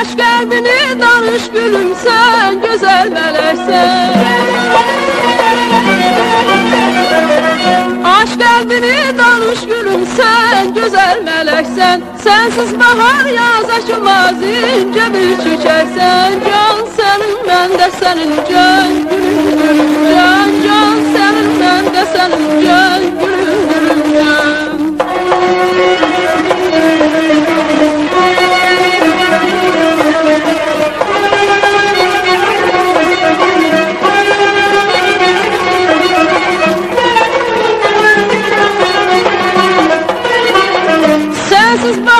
Aç kalbini danış gülüm sen güzel meleksen Aç kalbini danış gülüm sen güzel meleksen Sensiz bahar yaz aşılmaz ince bir çiçeksen. Can senin ben de senin can. Gülüm Can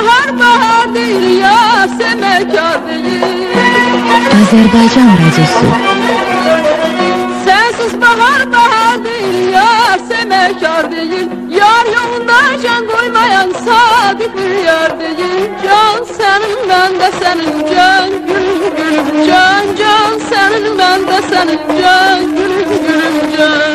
bahar bahar değil ya semekar değil Azerbaycan Radyosu. Sensiz bahar bahar değil ya semekar değil Yar yolunda can koymayan sadık bir yar değil. Can senin ben de senin. Can gülüm gülüm. Can Can senin ben de senin. Can gülüm gülüm can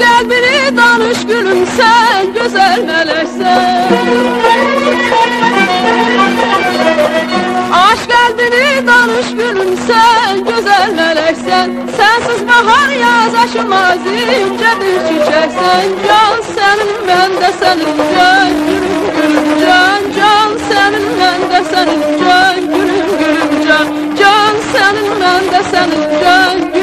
Aç kalbini danış gülüm sen güzel meleksen Aç kalbini danış gülüm sen güzel meleksen Sensiz bahar yaz aşılmaz ince bir çiçeksen Can senin ben de senin. Can gülüm gülüm can Can senin ben de senin. Can gülüm gülüm can Can senin ben de senin. Can